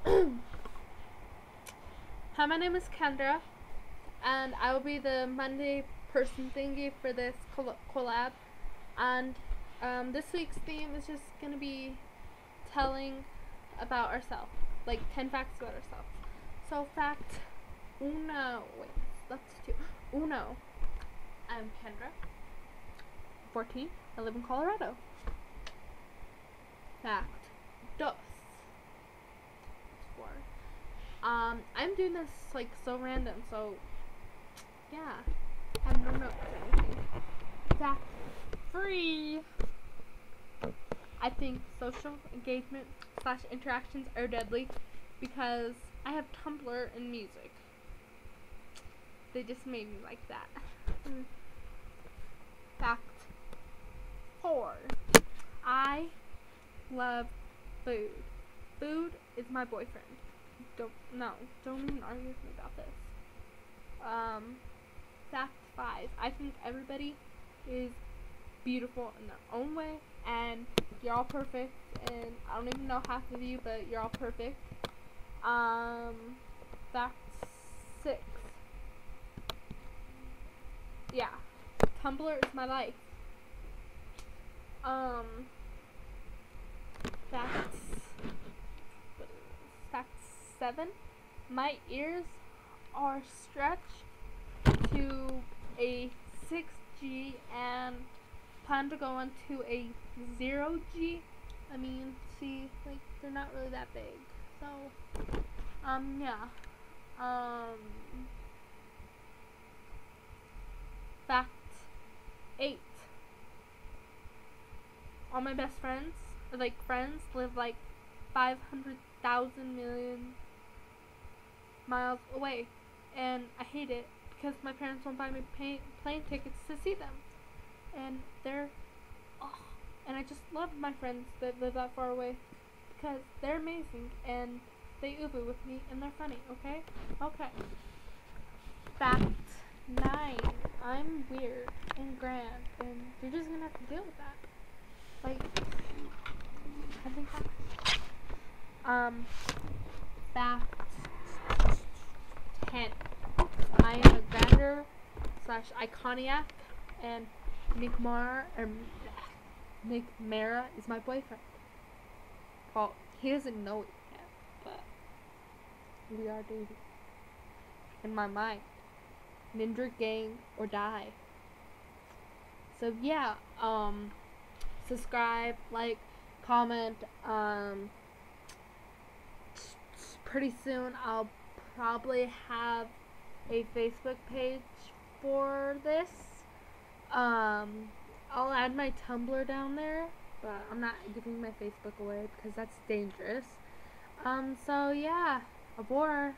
Hi, my name is Kendra, and I will be the Monday person thingy for this coll- collab. And um, this week's theme is just gonna be telling about ourselves, like 10 facts about ourselves. So, fact uno, wait, that's two. Uno, I'm Kendra, 14, I live in Colorado. Fact dos, four. Um, I'm doing this like so random, so yeah, I have no notes or anything. Fact three. I think social engagement slash interactions are deadly because I have Tumblr and music. They just made me like that. Fact four. I love food. Food is my boyfriend. Don't no, don't even argue with me about this. Um, fact five. I think everybody is beautiful in their own way, and you're all perfect. And I don't even know half of you, but you're all perfect. Um, fact six. Yeah, Tumblr is my life. Um, facts. Fact seven. My ears are stretched to a 6G and plan to go into a 0G. I mean, see, like, they're not really that big. So, um, yeah. Um, fact 8. All my best friends, like friends, live like 500,000 million miles away. And I hate it because my parents won't buy me pay- plane tickets to see them. And they're. Oh, and I just love my friends that live that far away because they're amazing and they Uber with me and they're funny, okay? Okay. Fact 9. I'm weird and grand and you're just gonna have to deal with that. Like, I think that. Um, fact 10. I am a grander slash iconiac, and Nick Mara or Nick Mara is my boyfriend. Well, he doesn't know it yet, but we are dating. In my mind, Ninja Gang or die. So yeah, um, subscribe, like, comment. Um, pretty soon I'll probably have a Facebook page for this. Um, I'll add my Tumblr down there, but I'm not giving my Facebook away because that's dangerous. Um, so yeah, abort.